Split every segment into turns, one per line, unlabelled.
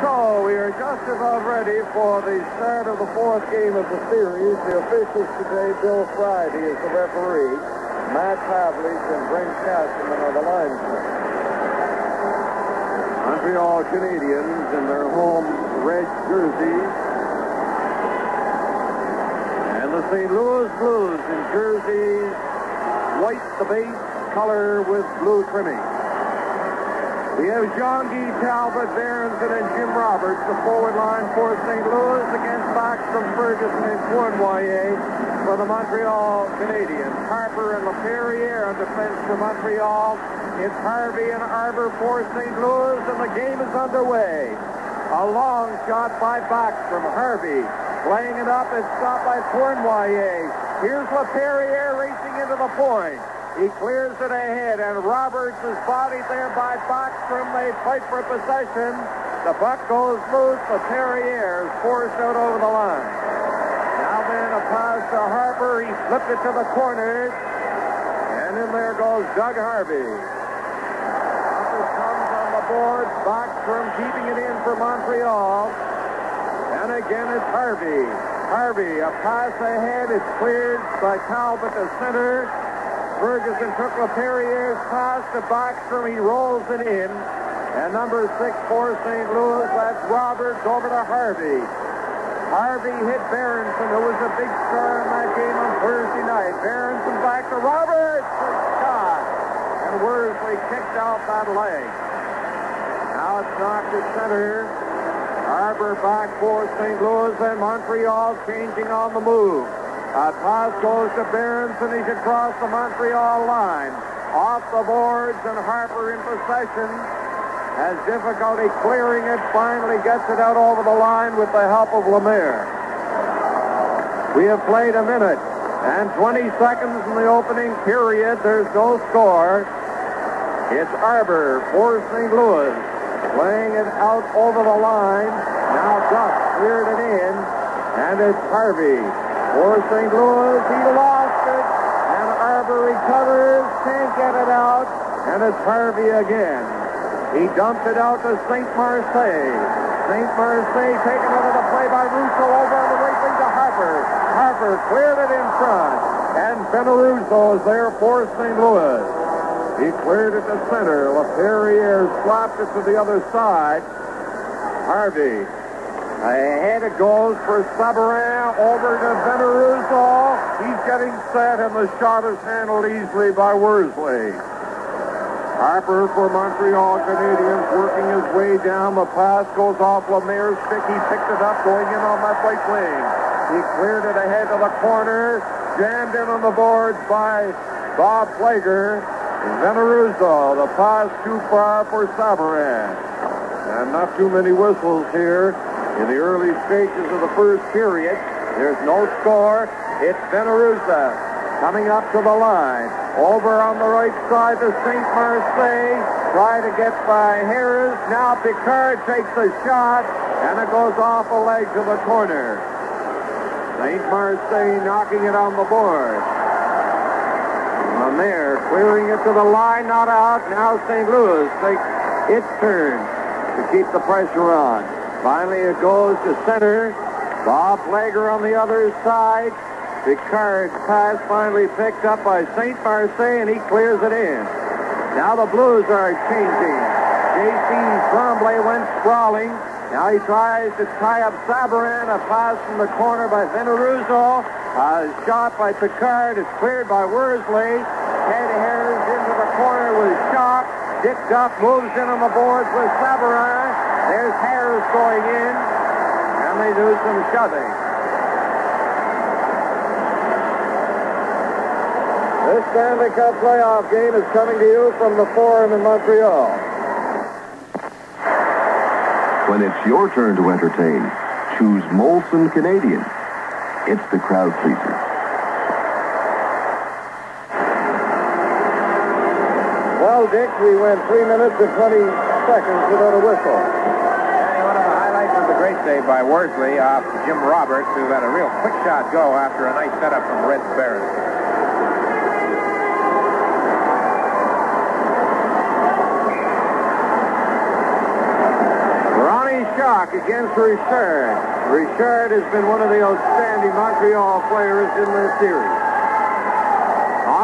So we are just about ready for the start of the fourth game of the series. The officials today, Bill Friday is the referee. Matt Pavelich and Brent Casleman are the linesmen. Montreal Canadiens in their home red jerseys. And the St. Louis Blues in jerseys white the base color with blue trimming. We have Jean-Guy Talbot, Berenson, and Jim Roberts, the forward line for St. Louis against Backstrom, Ferguson, and Cournoyer for the Montreal Canadiens. Harper and LaPerriere on defense for Montreal. It's Harvey and Arbour for St. Louis, and the game is underway. A long shot by Box from Harvey playing it up. It's stopped by Cournoyer. Here's LaPerriere racing into the point. He clears it ahead, and Roberts is bodied there by Backstrom. They fight for possession. The puck goes loose. LaPerriere is forced out over the line. Now then, a pass to Harper. He flipped it to the corners. And in there goes Doug Harvey. Harper comes on the board. Backstrom keeping it in for Montreal. And again, it's Harvey. Harvey, a pass ahead. It's cleared by Talbot to center. Ferguson took LaPerriere's pass to Backstrom. He rolls it in. And number six for St. Louis, that's Roberts over to Harvey. Harvey hit Berenson, who was a big star in that game on Thursday night. Berenson back to Roberts. Shot. And Worsley kicked out that leg. Now it's knocked to center. Arbour back for St. Louis and Montreal changing on the move. A toss goes to Berenson. He's across the Montreal line. Off the boards and Harper in possession. Has difficulty clearing it. Finally gets it out over the line with the help of Lemaire. We have played a minute and 20 seconds in the opening period. There's no score. It's Arbour for St. Louis. Playing it out over the line. Now Duck cleared it in. And it's Harvey for St. Louis. He lost it. And Arbour recovers. Can't get it out. And it's Harvey again. He dumped it out to St. Marseille. St. Marseille taken of the play by Rousseau over on the right wing to Harper. Harper cleared it in front. And Veneruzzo is there for St. Louis. He cleared it to center. LaPerriere slapped it to the other side. Harvey. Ahead it goes for Sabourin over to Veneruzzo. He's getting set, and the shot is handled easily by Worsley. Harper for Montreal Canadiens working his way down. The pass goes off Lemaire's stick. He picked it up going in on that right wing. He cleared it ahead to the corner. Jammed in on the boards by Bob Plager. Veneruzzo, the pass too far for Sabourin. And not too many whistles here in the early stages of the first period. There's no score. It's Veneruzzo coming up to the line. Over on the right side to St. Marseille. Try to get by Harris. Now Picard takes a shot, and it goes off a leg to the corner. St. Marseille knocking it on the board. Lemaire clearing it to the line, not out. Now St. Louis takes its turn to keep the pressure on. Finally, it goes to center. Bob Plager on the other side. Picard's pass finally picked up by St. Marseille, and he clears it in. Now the Blues are changing. J.C. Tremblay went sprawling. Now he tries to tie up Sabourin. A pass from the corner by Veneruzzo. A shot by Picard is cleared by Worsley. Ted Harris into the corner with Schock. Dick Duff moves in on the boards with Sabourin. There's Harris going in. And they do some shoving. This Stanley Cup playoff game is coming to you from the Forum in Montreal.
When it's your turn to entertain, choose Molson Canadian. It's the crowd pleaser.
Well, Dick, we went three minutes and 20 seconds without a whistle.
Danny, one of the highlights was a great save by Worsley off Jim Roberts, who had a real quick shot go after a nice setup from Red Barron.
Jacques against Richard. Richard has been one of the outstanding Montreal players in this series.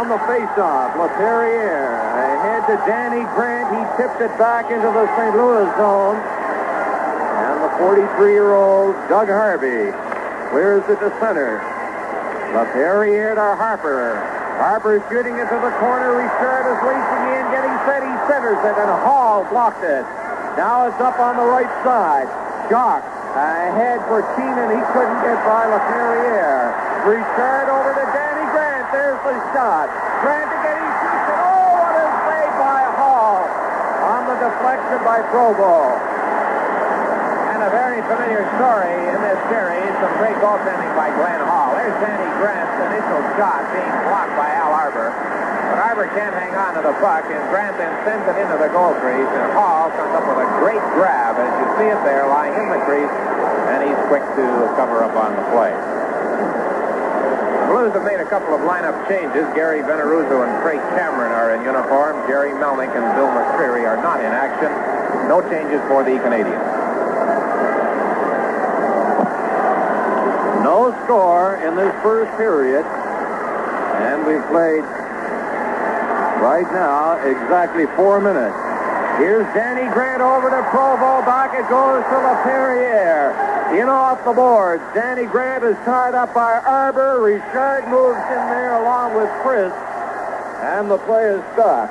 On the faceoff, LaPerriere ahead to Danny Grant. He tipped it back into the St. Louis zone. And the 43-year-old Doug Harvey clears it to center. LaPerriere to Harper. Harper shooting into the corner. Richard is racing in, getting set. He centers it, and Hall blocked it. Now it's up on the right side. Jacques ahead for Keenan. He couldn't get by LaPerriere. Richard over to Danny. There's the shot. Grant again. He shoots it. Oh, what a save by Hall on the deflection by Provo.
And a very familiar story in this series. Some great goaltending by Glenn Hall. There's Danny Grant's initial shot being blocked by Al Arbour. But Arbour can't hang on to the puck, and Grant then sends it into the goal crease, and Hall comes up with a great grab, as you see it there, lying in the crease, and he's quick to cover up on the play. Blues have made a couple of lineup changes. Gary Veneruzzo and Craig Cameron are in uniform. Jerry Melnick and Bill McCreary are not in action. No changes for the Canadians.
No score in this first period. And we've played right now exactly four minutes. Here's Danny Grant over to Provo. Back it goes to LaPerriere. In off the boards. Danny Grant is tied up by Arbour. Richard moves in there along with Chris. And the play is stopped.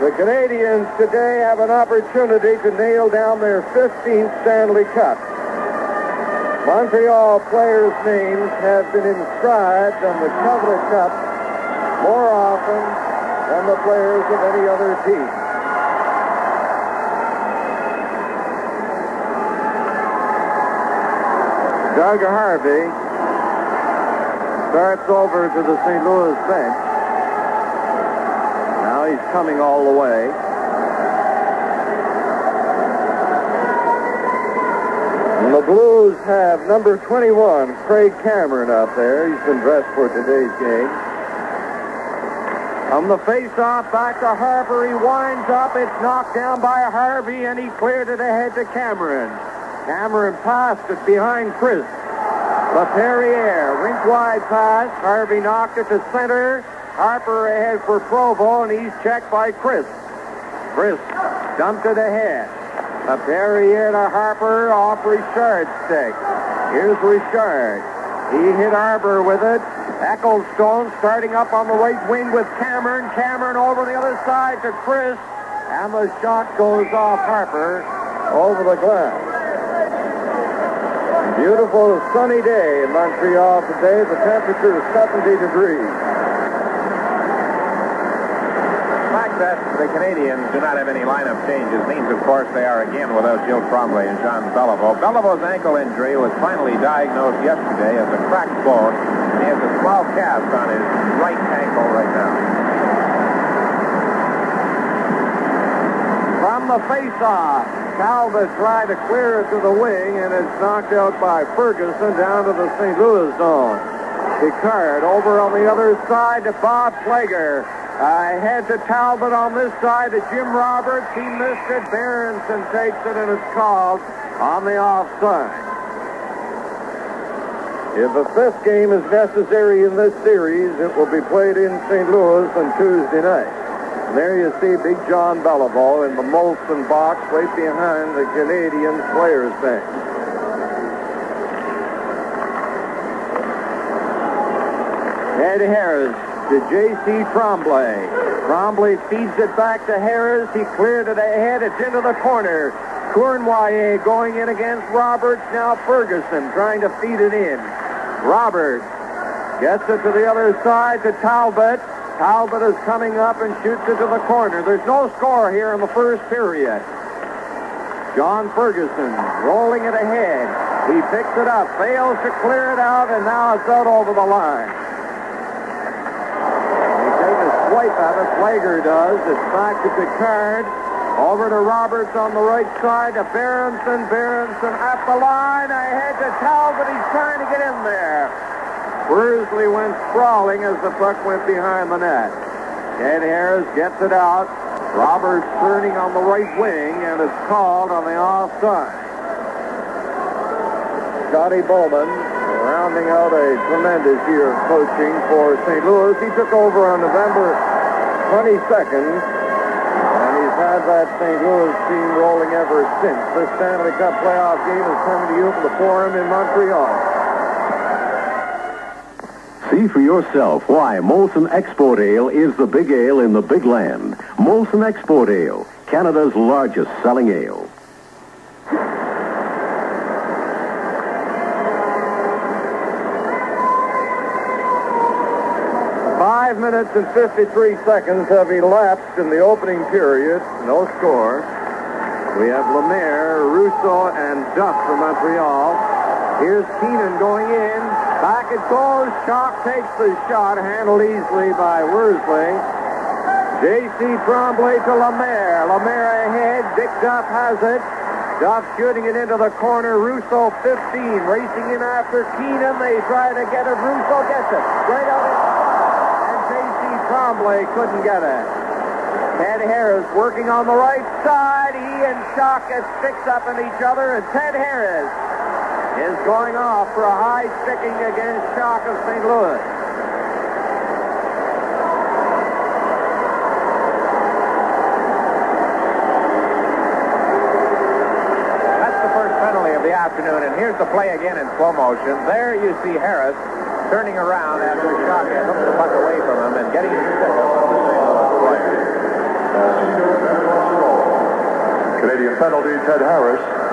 The Canadians today have an opportunity to nail down their 15th Stanley Cup. Montreal players' names have been inscribed on the Cover Cup more often than the players of any other team. Doug Harvey starts over to the St. Louis bench. Now he's coming all the way. And the Blues have number 21, Craig Cameron, out there. He's been dressed for today's game. From the face-off, back to Harvey, He winds up. It's knocked down by Harvey, and he cleared it ahead to Cameron. Cameron passed it behind Chris. LaPerriere, rink wide pass. Harvey knocked it to center. Harper ahead for Provo, and he's checked by Chris. Chris dumped it ahead. LaPerriere to Harper off Richard's stick. Here's Richard. He hit Arbour with it. Ecclestone starting up on the right wing with Cameron. Cameron over the other side to Chris. And the shot goes off Harper over the glass. Beautiful sunny day in Montreal today. The temperature is 70 degrees.
The fact that the Canadians do not have any lineup changes means, of course, they are again without Gilles Tremblay and John Beliveau. Beliveau's ankle injury was finally diagnosed yesterday as a cracked bone. He has a small cast on his right ankle right now.
Face-off, Talbot tried to clear it to the wing, and it's knocked out by Ferguson down to the St. Louis zone. Picard over on the other side to Bob Plager. Ahead to Talbot on this side to Jim Roberts. He missed it. Berenson takes it, and it's called on the offside. If a fifth game is necessary in this series, it will be played in St. Louis on Tuesday night. And there you see Big John Beliveau in the Molson box right behind the Canadian players bench. Ed Harris to J.C. Tremblay. Tremblay feeds it back to Harris. He cleared it ahead. It's into the corner. Cournoyer going in against Roberts. Now Ferguson trying to feed it in. Roberts gets it to the other side to Talbot. Talbot is coming up and shoots it to the corner. There's no score here in the first period. John Ferguson rolling it ahead. He picks it up, fails to clear it out, and now it's out over the line. They take a swipe at it. Plager does. It's back to Picard. Over to Roberts on the right side to Berenson. Berenson at the line. Ahead to Talbot. He's trying to get in there. Worsley went sprawling as the puck went behind the net. Ed Harris gets it out. Roberts turning on the right wing, and is called on the offside. Scotty Bowman, rounding out a tremendous year of coaching for St. Louis. He took over on November 22nd, and he's had that St. Louis team rolling ever since. This Stanley Cup playoff game is coming to you from the Forum in Montreal.
See for yourself why Molson Export Ale is the big ale in the big land. Molson Export Ale, Canada's largest selling ale.
Five minutes and 53 seconds have elapsed in the opening period. No score. We have Lemaire, Rousseau, and Duff from Montreal. Here's Keenan going in. It goes. Schock takes the shot, handled easily by Worsley. J.C. Tremblay to Lemaire. Lemaire ahead. Dick Duff has it. Duff shooting it into the corner. Rousseau 15. Racing in after Keenan. They try to get it. Rousseau gets it. Right out and J.C. Tremblay couldn't get it. Ted Harris working on the right side. He and Schock get fixed up in each other, and Ted Harris is going off for a high sticking against Schock of St. Louis.
That's the first penalty of the afternoon, and here's the play again in slow motion. There you see Harris turning around after the shot hooked the puck away from him and getting his the.
Canadian penalty, Ted Harris.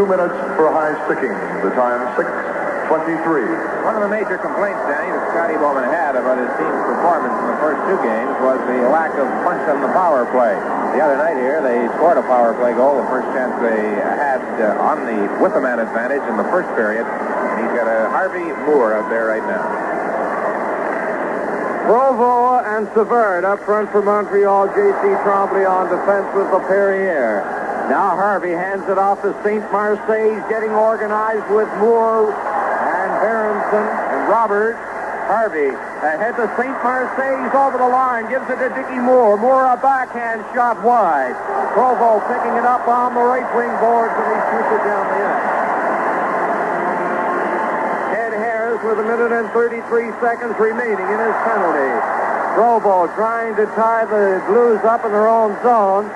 Two minutes for high sticking. The time 6.23.
One of the major complaints, Danny, that Scotty Bowman had about his team's performance in the first two games was the lack of punch on the power play. The other night here, they scored a power play goal, the first chance they had uh, on the with a man advantage in the first period. And he's got a Harvey Moore out there right now.
Provo and Savard up front for Montreal. J.C. Tremblay on defense with LaPerriere. Now Harvey hands it off to St. Marseille. Getting organized with Moore and Berenson and Robert. Harvey ahead to St. Marseille. He's over the line. Gives it to Dickie Moore. Moore a backhand shot wide. Provo picking it up on the right wing boards and he shoots it down the ice. Ted Harris with a minute and 33 seconds remaining in his penalty. Provo trying to tie the Blues up in their own zone.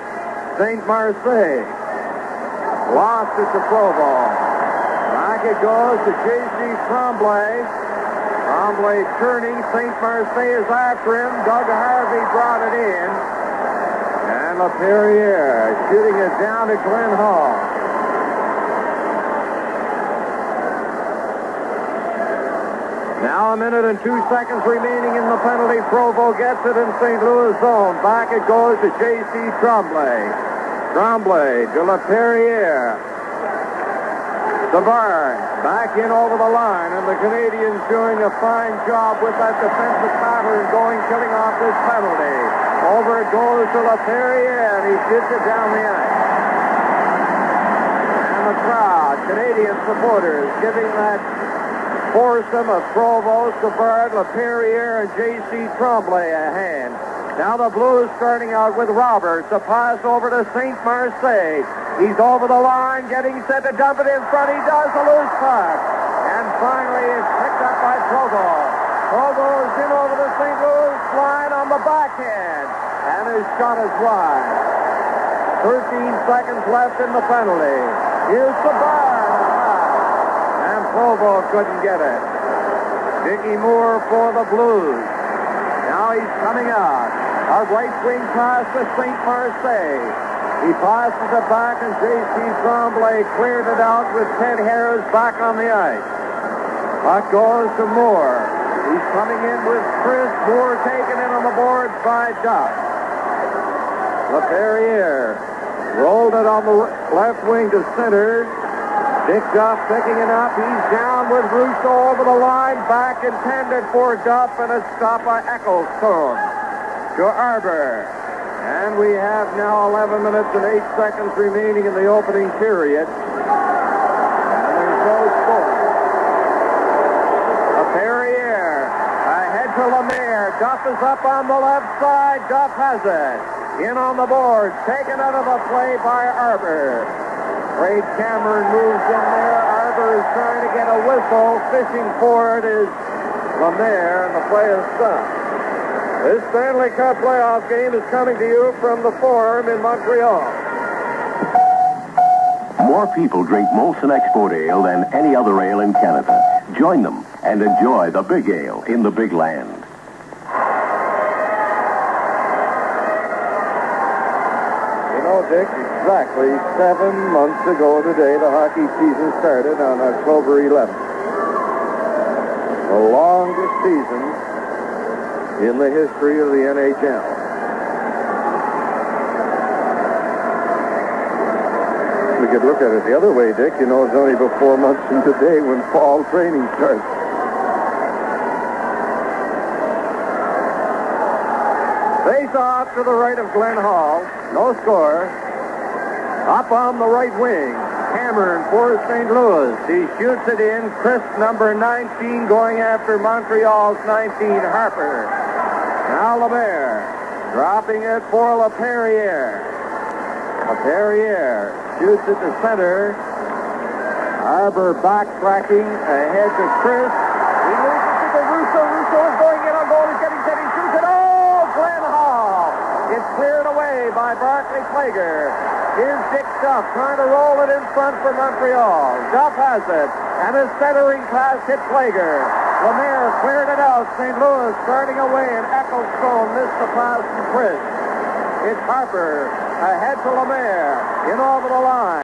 St. Marseille lost it to Provo. Back it goes to J.C. Tremblay. Tremblay turning. St. Marseille is after him. Doug Harvey brought it in. And LaPerriere shooting it down to Glenn Hall. Now a minute and two seconds remaining in the penalty. Provo gets it in St. Louis zone. Back it goes to J.C. Tremblay. Tremblay to LaPerriere. Savard back in over the line, and the Canadians doing a fine job with that defensive pattern going, killing off this penalty. Over it goes to LaPerriere, and he shoots it down the ice. And the crowd, Canadian supporters, giving that foursome of Provost, Savard, LaPerriere, and J.C. Tremblay a hand. Now the Blues starting out with Roberts. A pass over to St. Marseille. He's over the line, getting set to dump it in front. He does a loose puck. And finally it's picked up by Provo. Provo is in over the St. Louis line on the backhand. And his shot is wide. 13 seconds left in the penalty. Here's. And Provo couldn't get it. Dickie Moore for the Blues. Now he's coming out. A right wing pass to St. Marseille. He passes it back, and J.C. Tremblay cleared it out with Ted Harris back on the ice. Puck goes to Moore. He's coming in with Chris. Moore taking it on the boards by Duff. LaPerriere rolled it on the left wing to center. Dick Duff picking it up. He's down with Rousseau over the line. Back intended for Duff, and a stop by Ecclestone to Arbour. And we have now 11 minutes and 8 seconds remaining in the opening period. And there's no score. Perrier ahead to Lemaire. Duff is up on the left side. Duff has it. In on the board. Taken out of the play by Arbour. Ray Cameron moves in there. Arbour is trying to get a whistle. Fishing for it is Lemaire, and the play is stopped. This Stanley Cup playoff game is coming to you from the Forum in Montreal.
More people drink Molson Export Ale than any other ale in Canada. Join them and enjoy the big ale in the big land.
You know, Dick, exactly seven months ago today, the hockey season started on October 11th. The longest season in the history of the NHL. We could look at it the other way, Dick. You know, it's only about four months from today when fall training starts. Face off to the right of Glenn Hall. No score. Up on the right wing. Cameron for St. Louis. He shoots it in. Chris, number 19 going after Montreal's 19, Harper. Now Lemaire dropping it for LaPerriere. LaPerriere shoots it to center. Arbour backtracking ahead to Chris. He loses it to Rousseau. Rousseau is going in on goal. He's getting set. He shoots it. Oh, Glenn Hall. It's cleared by Barclay Plager. Here's Dick Duff trying to roll it in front for Montreal. Duff has it. And his centering pass hit Plager. Lemaire cleared it out. St. Louis starting away, and Ecclestone missed the pass from Chris. It's Harper ahead to Lemaire in over the line.